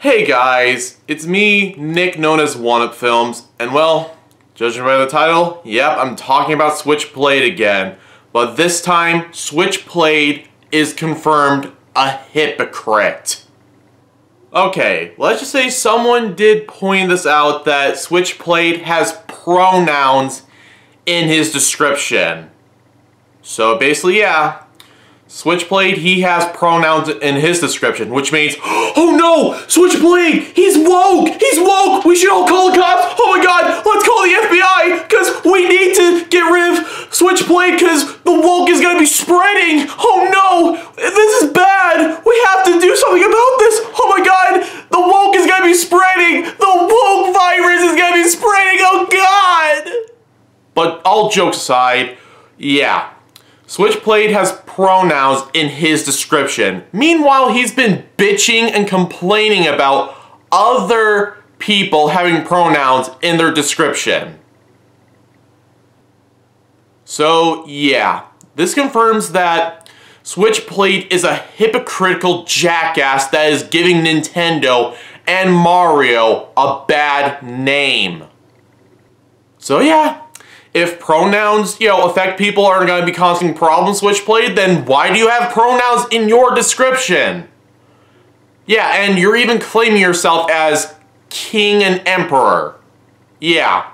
Hey guys, it's me, Nick, known as One Up Filmz, and well, judging by the title, yep, I'm talking about SwitchPlayed again. But this time, SwitchPlayed is confirmed a hypocrite. Okay, let's just say someone did point this out that SwitchPlayed has pronouns in his description. So basically, yeah, SwitchPlayed, he has pronouns in his description, which means, oh no, SwitchPlayed, he's woke, he's woke, we should all call the cops, oh my god, let's call the FBI, because we need to get rid of SwitchPlayed, because the woke is gonna be spreading, oh no, this is bad, we have to do something about this, oh my god, the woke is gonna be spreading, the woke virus is gonna be spreading, oh god! But all jokes aside, yeah, SwitchPlayed has pronouns in his description. Meanwhile, he's been bitching and complaining about other people having pronouns in their description. So, yeah. This confirms that SwitchPlayed is a hypocritical jackass that is giving Nintendo and Mario a bad name. So yeah, if pronouns, you know, affect people are going to be causing problems SwitchPlayed, then why do you have pronouns in your description? Yeah, and you're even claiming yourself as king and emperor. Yeah.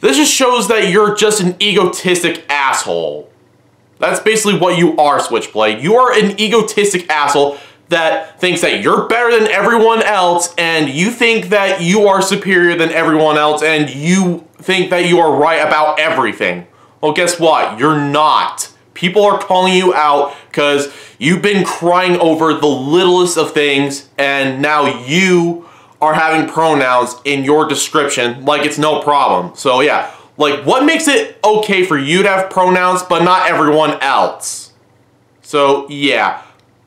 This just shows that you're just an egotistic asshole. That's basically what you are, SwitchPlayed. You are an egotistic asshole that thinks that you're better than everyone else and you think that you are superior than everyone else and you think that you are right about everything. Well, guess what? You're not. People are calling you out because you've been crying over the littlest of things and now you are having pronouns in your description like it's no problem. So yeah, like what makes it okay for you to have pronouns but not everyone else? So yeah,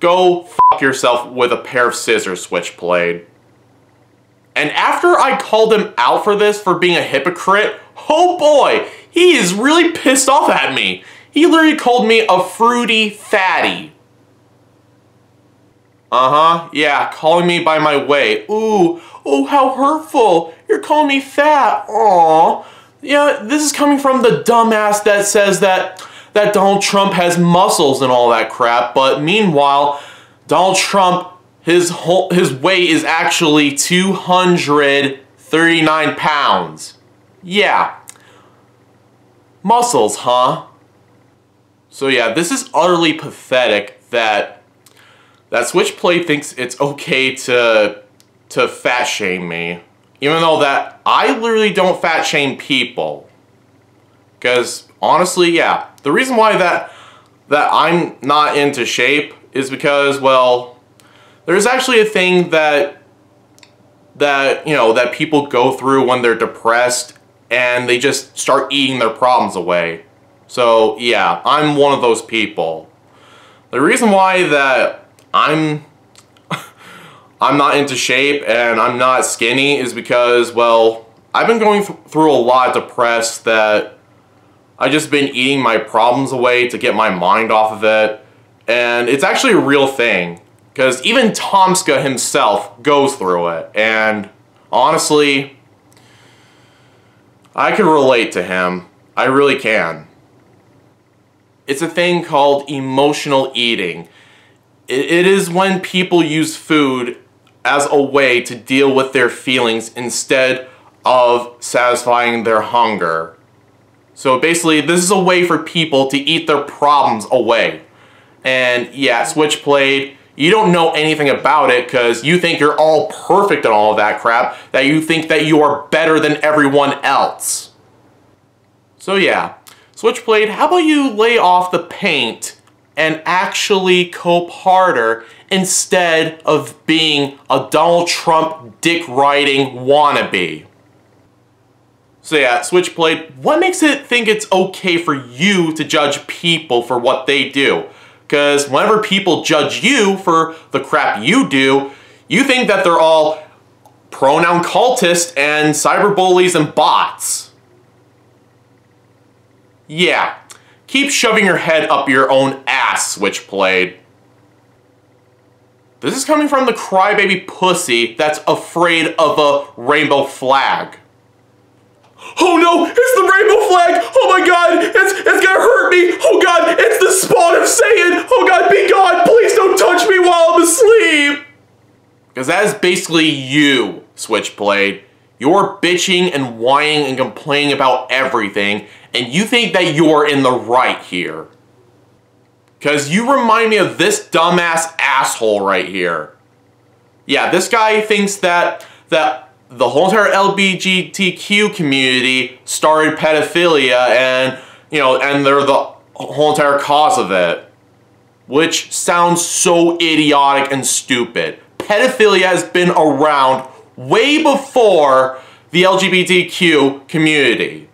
go fuck yourself with a pair of scissors, SwitchPlayed. And after I called him out for this, for being a hypocrite, oh boy, he is really pissed off at me. He literally called me a fruity fatty. Uh-huh, yeah, calling me by my way. Ooh, oh, how hurtful. You're calling me fat. Aww. Yeah, this is coming from the dumbass that says that that Donald Trump has muscles and all that crap, but meanwhile, Donald Trump his whole his weight is actually 239 pounds. Yeah. Muscles, huh? So yeah, this is utterly pathetic that that SwitchPlayed thinks it's okay to to fat shame me. Even though that I literally don't fat shame people. Cause honestly, yeah, the reason why that that I'm not into shape is because, well, there's actually a thing that that you know that people go through when they're depressed and they just start eating their problems away. So yeah, I'm one of those people. The reason why that I'm I'm not into shape and I'm not skinny is because well, I've been going th through a lot depressed that I just been eating my problems away to get my mind off of it. And it's actually a real thing. Because even Tomska himself goes through it. And honestly, I can relate to him. I really can. It's a thing called emotional eating. It is when people use food as a way to deal with their feelings instead of satisfying their hunger. So basically, this is a way for people to eat their problems away. And yeah, SwitchPlayed you don't know anything about it because you think you're all perfect and all of that crap, that you think that you are better than everyone else. So yeah, SwitchPlayed, how about you lay off the paint and actually cope harder instead of being a Donald Trump dick riding wannabe? So yeah, SwitchPlayed, what makes it think it's okay for you to judge people for what they do? Because whenever people judge you for the crap you do, you think that they're all pronoun cultists and cyberbullies and bots. Yeah, keep shoving your head up your own ass, SwitchPlayed. This is coming from the crybaby pussy that's afraid of a rainbow flag. Oh no, it's the rainbow flag! Oh my god, it's, it's gonna hurt me! Oh god, it's the spawn of Satan! Oh god, be gone! Please don't touch me while I'm asleep! Because that is basically you, SwitchPlayed. You're bitching and whining and complaining about everything, and you think that you're in the right here. Because you remind me of this dumbass asshole right here. Yeah, this guy thinks that, that the whole entire LGBTQ community started pedophilia and, you know, and they're the whole entire cause of it. Which sounds so idiotic and stupid. Pedophilia has been around way before the LGBTQ community.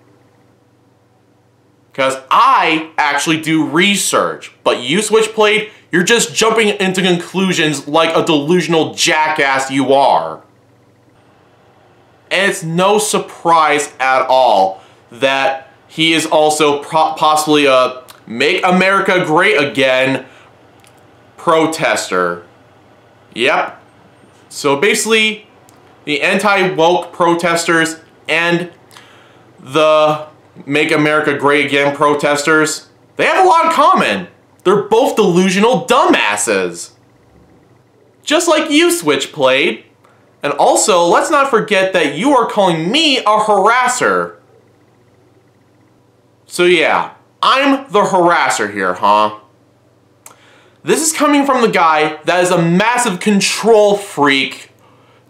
Because I actually do research, but you, SwitchPlayed, you're just jumping into conclusions like a delusional jackass you are. And it's no surprise at all that he is also possibly a Make America Great Again protester. Yep. So basically, the anti-woke protesters and the Make America Great Again protesters, they have a lot in common. They're both delusional dumbasses. Just like you, SwitchPlayed. And also, let's not forget that you are calling me a harasser. So yeah, I'm the harasser here, huh? This is coming from the guy that is a massive control freak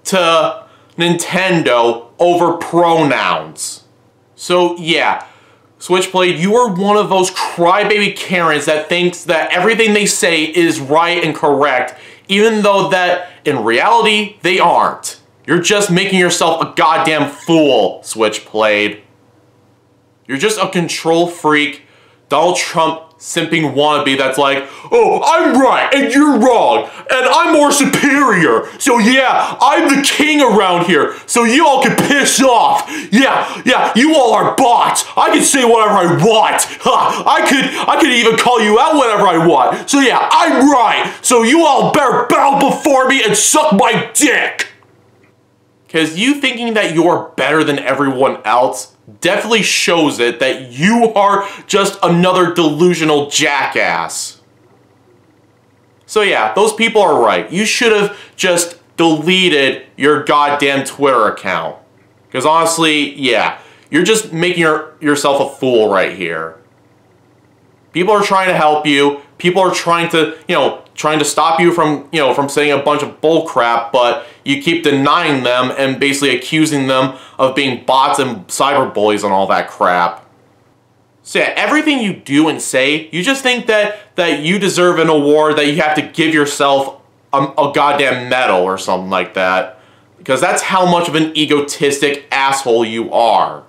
to Nintendo over pronouns. So yeah, SwitchPlayed, you are one of those crybaby Karens that thinks that everything they say is right and correct, even though that in reality, they aren't. You're just making yourself a goddamn fool, SwitchPlayed. You're just a control freak, Donald Trump simping wannabe that's like, oh, I'm right and you're wrong and I'm more superior. So yeah, I'm the king around here. So you all can piss off. Yeah, yeah, you all are bots. I can say whatever I want. I could, I could even call you out whenever I want. So yeah, I'm right. So you all better bow before me and suck my dick. Because you thinking that you're better than everyone else definitely shows it that you are just another delusional jackass. So yeah, those people are right. You should have just deleted your goddamn Twitter account. Because honestly, yeah, you're just making your, yourself a fool right here. People are trying to help you. People are trying to, you know, trying to stop you from, you know, from saying a bunch of bullcrap, but you keep denying them and basically accusing them of being bots and cyber bullies and all that crap. So yeah, everything you do and say, you just think that that you deserve an award that you have to give yourself a, a goddamn medal or something like that. Because that's how much of an egotistic asshole you are.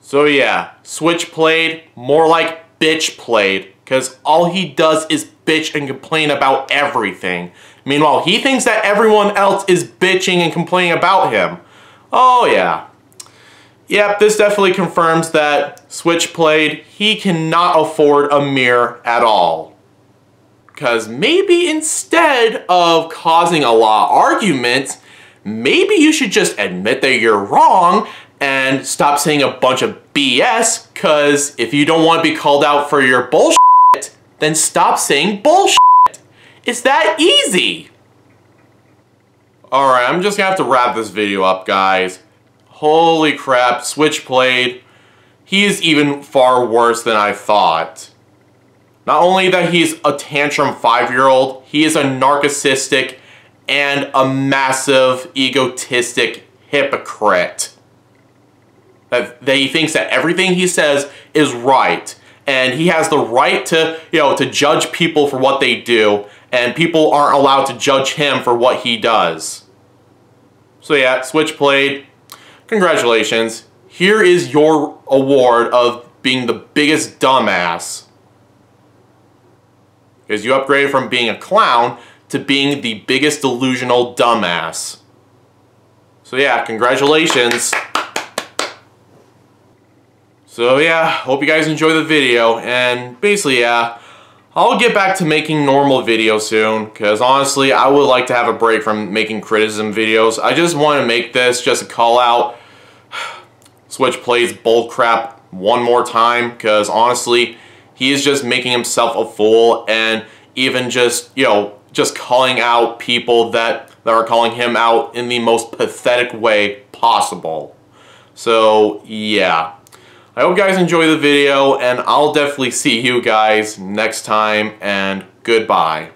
So yeah, Switch played, more like bitch played, because all he does is bitch and complain about everything. Meanwhile, he thinks that everyone else is bitching and complaining about him. Oh yeah. Yep, this definitely confirms that SwitchPlayed, he cannot afford a mirror at all. Because maybe instead of causing a lot of arguments, maybe you should just admit that you're wrong and stop saying a bunch of BS, because if you don't want to be called out for your bullshit, then stop saying bullshit. It's that easy. Alright, I'm just gonna have to wrap this video up, guys. Holy crap, SwitchPlayed. He is even far worse than I thought. Not only that he's a tantrum five-year-old, he is a narcissistic and a massive egotistic hypocrite. That, that he thinks that everything he says is right and he has the right to, you know, to judge people for what they do, and people aren't allowed to judge him for what he does. So yeah, SwitchPlayed, congratulations. Here is your award of being the biggest dumbass. Because you upgraded from being a clown to being the biggest delusional dumbass. So yeah, congratulations. So yeah, hope you guys enjoy the video, and basically yeah, I'll get back to making normal videos soon, because honestly, I would like to have a break from making criticism videos. I just want to make this just a call out. Switch plays bull crap one more time, because honestly, he is just making himself a fool, and even just, you know, just calling out people that, that are calling him out in the most pathetic way possible. So, yeah. I hope you guys enjoy the video, and I'll definitely see you guys next time, and goodbye.